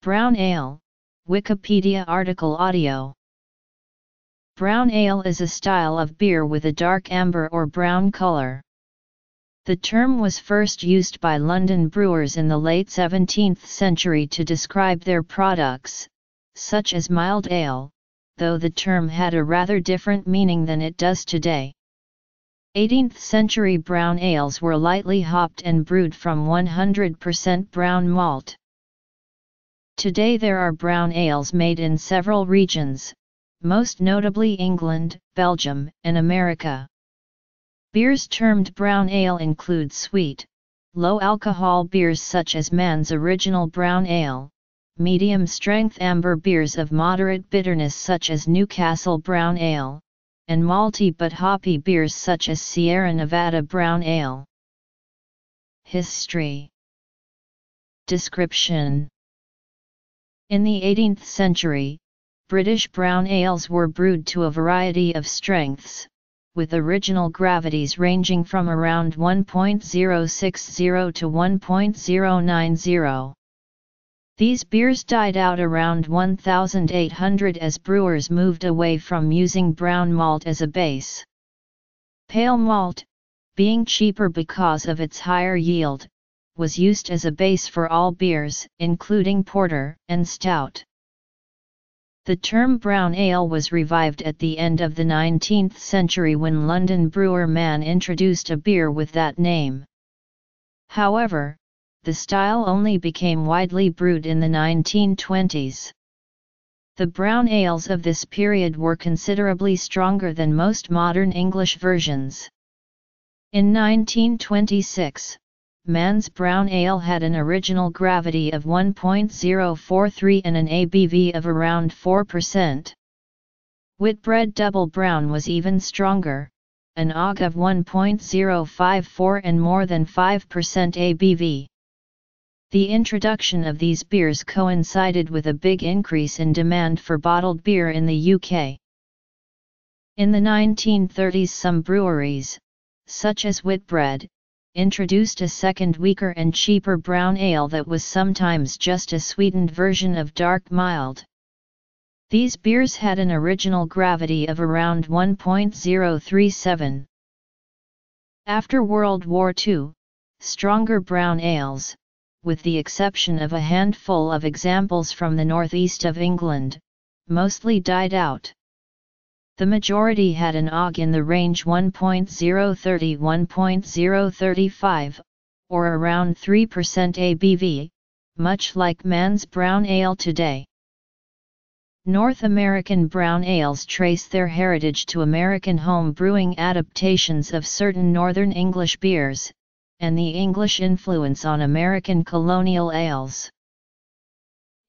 Brown Ale, Wikipedia article audio. Brown ale is a style of beer with a dark amber or brown color. The term was first used by London brewers in the late 17th century to describe their products, such as mild ale, though the term had a rather different meaning than it does today. 18th century brown ales were lightly hopped and brewed from 100% brown malt. Today there are brown ales made in several regions, most notably England, Belgium, and America. Beers termed brown ale include sweet, low alcohol beers such as Mann's Original Brown Ale, medium strength amber beers of moderate bitterness such as Newcastle Brown Ale, and malty but hoppy beers such as Sierra Nevada Brown Ale. History Description in the 18th century, British brown ales were brewed to a variety of strengths, with original gravities ranging from around 1.060 to 1.090. These beers died out around 1800 as brewers moved away from using brown malt as a base. Pale malt, being cheaper because of its higher yield, was used as a base for all beers, including porter and stout. The term brown ale was revived at the end of the 19th century when London brewer Mann introduced a beer with that name. However, the style only became widely brewed in the 1920s. The brown ales of this period were considerably stronger than most modern English versions. In 1926, Mann's Brown Ale had an original gravity of 1.043 and an ABV of around 4%. Whitbread Double Brown was even stronger, an OG of 1.054 and more than 5% ABV. The introduction of these beers coincided with a big increase in demand for bottled beer in the UK. In the 1930s some breweries, such as Whitbread, introduced a second weaker and cheaper brown ale that was sometimes just a sweetened version of dark mild. These beers had an original gravity of around 1.037. After World War II, stronger brown ales, with the exception of a handful of examples from the northeast of England, mostly died out. The majority had an OG in the range 1.030-1.035, or around 3% ABV, much like Mann's brown ale today. North American brown ales trace their heritage to American home brewing adaptations of certain Northern English beers, and the English influence on American colonial ales.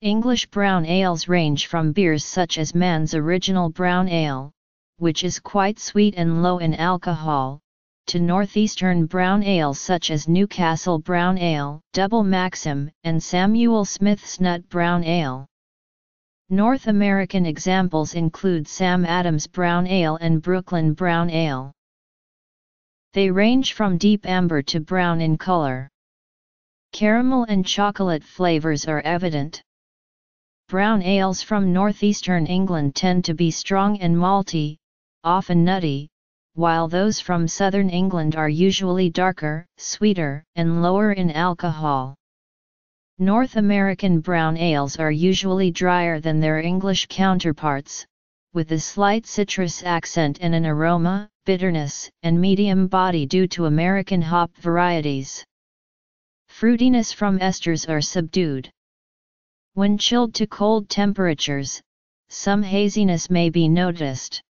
English brown ales range from beers such as Mann's Original Brown Ale, which is quite sweet and low in alcohol, to northeastern brown ales such as Newcastle Brown Ale, Double Maxim, and Samuel Smith's Nut Brown Ale. North American examples include Sam Adams Brown Ale and Brooklyn Brown Ale. They range from deep amber to brown in color. Caramel and chocolate flavors are evident. Brown ales from northeastern England tend to be strong and malty, often nutty, while those from southern England are usually darker, sweeter, and lower in alcohol. North American brown ales are usually drier than their English counterparts, with a slight citrus accent and an aroma, bitterness, and medium body due to American hop varieties. Fruitiness from esters are subdued. When chilled to cold temperatures, some haziness may be noticed.